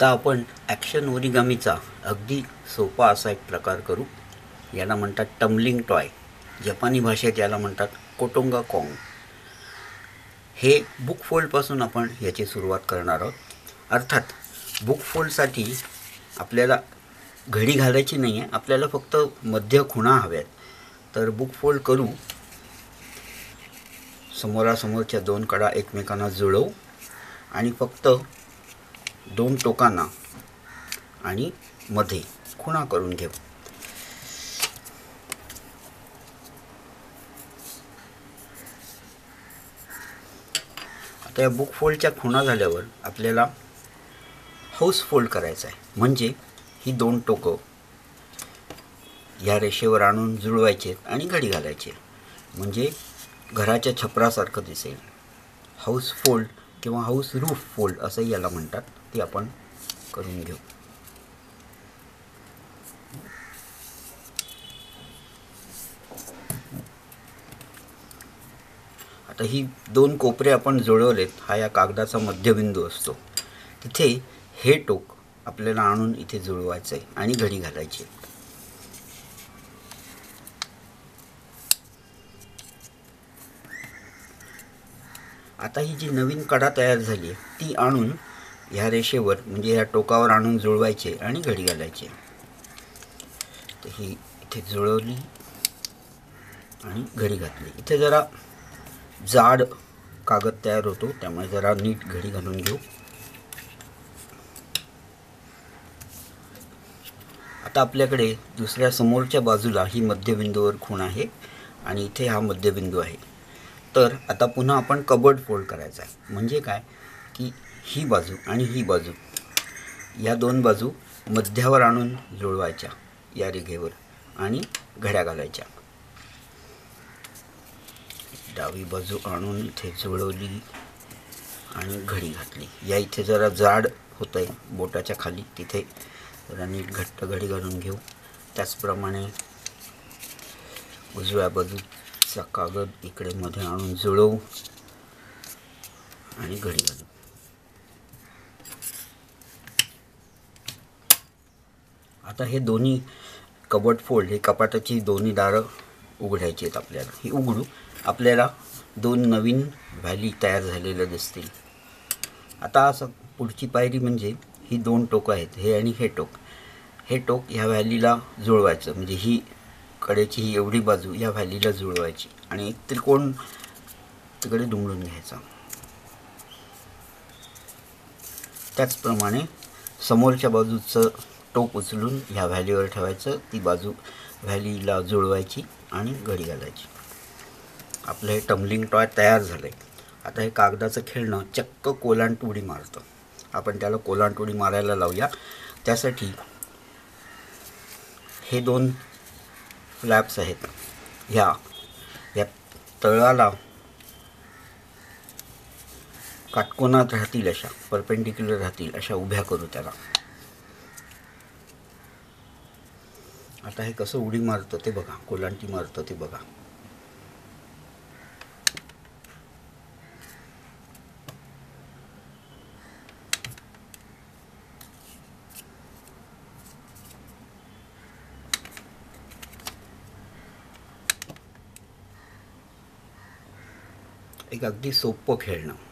आता आपण ॲक्शन ओरिगामीचा अगदी सोपा असा एक प्रकार करू. याला म्हणतात टम्बलिंग टॉय जपानी भाषेत याला म्हणतात कोटोंगा कॉंग हे बुक फोल्डपासून आपण याची सुरुवात करणार आहोत. अर्थात बुक फोल्डसाठी आपल्याला घडी घालायची नाही आहे आपल्याला फक्त मध्य खुणा हव्यात. तर बुक फोल्ड करू. समोरासमोरच्या दोन कडा एकमेकांना जुळवू. आणि फक्त दोन टोकांना आणि मध्ये खुणा करून घेऊ. आता या बुक फोल्डच्या खुणा झाल्यावर आपल्याला हाऊस फोल्ड करायचा आहे. म्हणजे ही दोन टोकं या रेषेवर आणून जुळवायचे आणि घडी घालायचे. म्हणजे घराच्या छपरासारखं दिसेल. हाऊस फोल्ड किंवा हाऊस रूफ फोल्ड असंही याला म्हणतात. ती आपण करून घेऊ. आता ही दोन कोपरे आपण जुळवलेत हा या कागदाचा मध्यबिंदू असतो. तिथे हे टोक आपल्याला आणून इथे जुळवायचं आहे आणि घडी घालायची. आता ही जी नवीन कडा तयार झाली आहे ती आणून ह्या रेषेवर म्हणजे ह्या टोकावर आणून जुळवायचे आणि घडी घालायचे. तर ही इथे जुळवली आणि घडी घातली. इथे जरा जाड कागद तयार होतो त्यामुळे जरा नीट घडी घालून घेऊ. आता आपल्याकडे दुसऱ्या समोरच्या बाजूला ही मध्यबिंदूवर खूण आहे आणि इथे हा मध्यबिंदू आहे. तर आता पुन्हा आपण कबड फोल्ड करायचा आहे. म्हणजे काय? की ही बाजू आणि ही बाजू या दोन बाजू मध्यावर आणून जुळवायच्या या रेघेवर आणि घड्या घालायच्या. डावी बाजू आणून इथे जुळवली आणि घडी घातली. या इथे जरा जाड होतं आहे बोटाच्या खाली तिथे जरा नीट घट्ट घडी घालून घेऊ. त्याचप्रमाणे उजव्या बाजूचा कागद इकडे मध्ये आणून जुळवू आणि घडी घालू. आता हे दोन्ही कबड फोल्ड हे कपाटाची दोन्ही दारं उघडायची आहेत आपल्याला. ही उघडू आपल्याला दोन नवीन व्हॅली तयार झालेल्या दिसतील. आता असं पुढची पायरी म्हणजे ही दोन टोकं आहेत हे आणि हे टोक. हे टोक ह्या व्हॅलीला जुळवायचं म्हणजे ही कडेची ही एवढी बाजू या व्हॅलीला जुळवायची आणि एक त्रिकोण तिकडे दुमडून घ्यायचा. त्याचप्रमाणे समोरच्या बाजूचं टोक उचलून ह्या व्हॅलीवर ठेवायचं. ती बाजू व्हॅलीला जुळवायची आणि घडी घालायची. आपलं हे टम्बलिंग टॉय तयार झालं आहे आता हे कागदाचं खेळणं चक्क कोलांट उडी मारतं. आपण त्याला कोलांट उडी मारायला लावूया. त्यासाठी हे दोन फ्लॅप्स आहेत. ह्या या तळाला काटकोनात राहतील अशा परपेंडिक्युलर राहतील अशा उभ्या करू त्याला. आता हे कसं उडी मारतं ते बघा कोलांटी मारतं ते बघा. एक अगदी सोपं खेळणं.